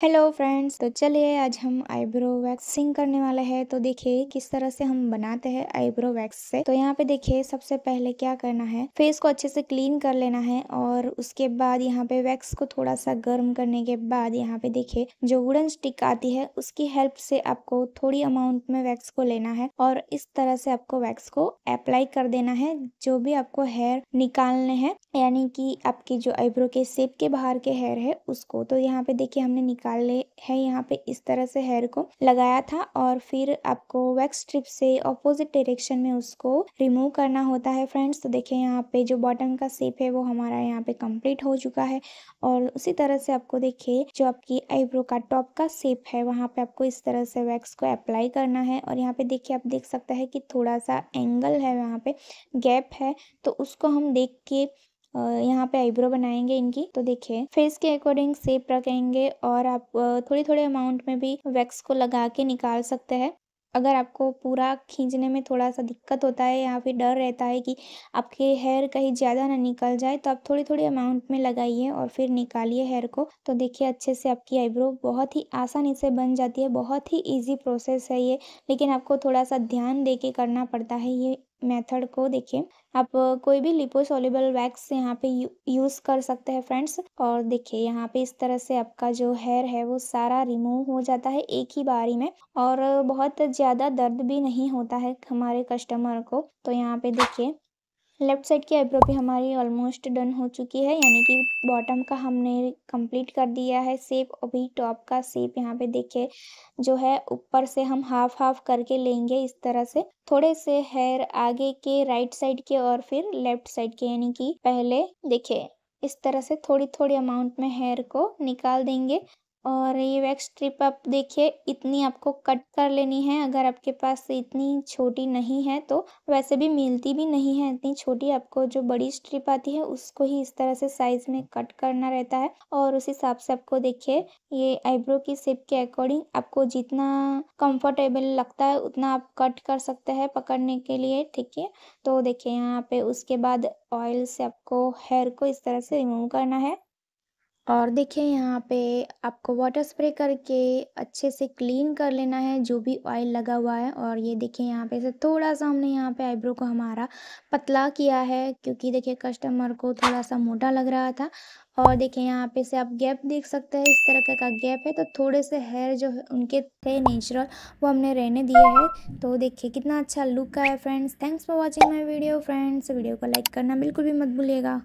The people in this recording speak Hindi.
हेलो फ्रेंड्स तो चलिए, आज हम आईब्रो वैक्सिंग करने वाले हैं। तो देखिए, किस तरह से हम बनाते हैं आईब्रो वैक्स से। तो यहाँ पे देखिए, सबसे पहले क्या करना है, फेस को अच्छे से क्लीन कर लेना है और उसके बाद यहाँ पे वैक्स को थोड़ा सा गर्म करने के बाद यहाँ पे देखिए, जो वुडन स्टिक आती है, उसकी हेल्प से आपको थोड़ी अमाउंट में वैक्स को लेना है और इस तरह से आपको वैक्स को अप्लाई कर देना है, जो भी आपको हेयर निकालने हैं। यानी कि आपकी जो आईब्रो के सेप के बाहर के हेयर है, उसको। तो यहाँ पे देखिए, हमने निकाल निकाले है यहाँ पे इस तरह से हेयर को लगाया था और फिर आपको वैक्स स्ट्रिप से अपोजिट डायरेक्शन में उसको रिमूव करना होता है फ्रेंड्स तो देखिए यहाँ पे जो बॉटम का सेप है वो हमारा यहाँ पे कंप्लीट हो चुका है और उसी तरह से आपको देखिए जो आपकी आईब्रो का टॉप का सेप है वहाँ पे आपको इस तरह से वैक्स को अप्लाई करना है और यहाँ पे देखिए आप देख सकते हैं कि थोड़ा सा एंगल है वहाँ पे गैप है। तो उसको हम देख के यहाँ पे आईब्रो बनाएँगे इनकी। तो देखिए फेस के अकॉर्डिंग सेप रखेंगे और आप थोड़ी थोड़े अमाउंट में भी वैक्स को लगा के निकाल सकते हैं। अगर आपको पूरा खींचने में थोड़ा सा दिक्कत होता है या फिर डर रहता है कि आपके हेयर कहीं ज़्यादा ना निकल जाए तो आप थोड़ी थोड़ी अमाउंट में लगाइए और फिर निकालिए हेयर को। तो देखिए, अच्छे से आपकी आईब्रो बहुत ही आसानी से बन जाती है, बहुत ही इजी प्रोसेस है ये। लेकिन आपको थोड़ा सा ध्यान दे के करना पड़ता है ये मेथड को देखिए। आप कोई भी लिपोसोलिबल वैक्स यहाँ पे यूज़ कर सकते हैं फ्रेंड्स। और देखिए, यहाँ पे इस तरह से आपका जो हेयर है, वो सारा रिमूव हो जाता है एक ही बारी में। और बहुत ज़्यादा दर्द भी नहीं होता है हमारे कस्टमर को। तो यहाँ पे देखिए लेफ़्ट साइड की आईब्रो भी हमारी ऑलमोस्ट डन हो चुकी है, यानी कि बॉटम का हमने कंप्लीट कर दिया है सेप अभी टॉप का सेप यहाँ पे देखिए जो है, ऊपर से हम हाफ़ हाफ़ करके लेंगे इस तरह से। थोड़े से हेयर आगे के राइट साइड के और फिर लेफ़्ट साइड के, यानी कि पहले देखिए इस तरह से थोड़ी थोड़ी अमाउंट में हेयर को निकाल देंगे। और ये वैक्स स्ट्रिप आप देखिए, इतनी आपको कट कर लेनी है। अगर आपके पास इतनी छोटी नहीं है तो वैसे भी मिलती भी नहीं है। इतनी छोटी आपको जो बड़ी स्ट्रिप आती है, उसको ही इस तरह से साइज़ में कट करना रहता है। और उस हिसाब से आपको देखिए, ये आईब्रो की शेप के अकॉर्डिंग आपको जितना कंफर्टेबल लगता है, उतना आप कट कर सकते हैं पकड़ने के लिए, ठीक है? तो देखिए, यहाँ पे उसके बाद ऑयल से आपको हेयर को इस तरह से रिमूव करना है। और देखिए यहाँ पे आपको वाटर स्प्रे करके अच्छे से क्लीन कर लेना है, जो भी ऑयल लगा हुआ है। और ये देखिए यहाँ पे से थोड़ा सा हमने यहाँ पे आईब्रो को हमारा पतला किया है, क्योंकि देखिए कस्टमर को थोड़ा सा मोटा लग रहा था। और देखिए यहाँ पे से आप गैप देख सकते हैं, इस तरह का गैप है तो थोड़े से हेयर जो उनके थे नेचुरल वो हमने रहने दिए हैं। तो देखिए कितना अच्छा लुक है friends thanks for watching my video friends video को लाइक करना बिल्कुल भी मत भूलिएगा।